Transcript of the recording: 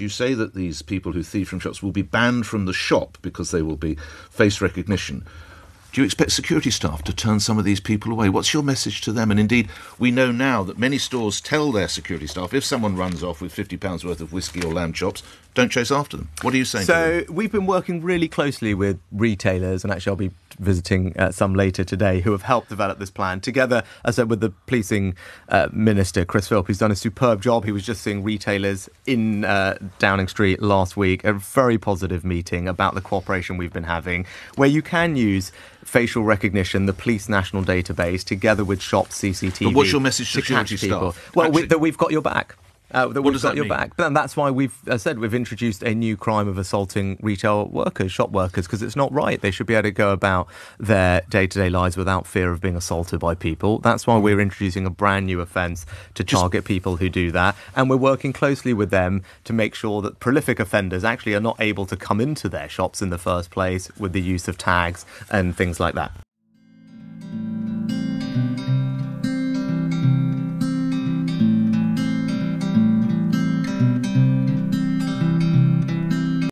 You say that these people who thieve from shops will be banned from the shop because they will be face recognition. Do you expect security staff to turn some of these people away? What's your message to them? And indeed, we know now that many stores tell their security staff if someone runs off with £50 worth of whiskey or lamb chops, don't chase after them. What are you saying? So we've been working really closely with retailers, and actually I'll be visiting uh, some later today, who have helped develop this plan together, as I said, with the policing uh, minister Chris Philp, who's done a superb job. He was just seeing retailers in uh, Downing Street last week. A very positive meeting about the cooperation we've been having, where you can use facial recognition, the police national database, together with shop CCTV. But what's your message to to catch security people. staff? Well, we, that we've got your back. Uh, that What we've does got that your mean? back. But that's why we've said we've introduced a new crime of assaulting retail workers, shop workers, because it's not right. They should be able to go about their day-to-day lives without fear of being assaulted by people. That's why we're introducing a brand new offence to target people who do that, and we're working closely with them to make sure that prolific offenders actually are not able to come into their shops in the first place with the use of tags and things like that.